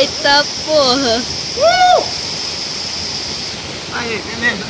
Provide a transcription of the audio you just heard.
Eita porra! Uh! Aí, beleza.